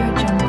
Future Jungle.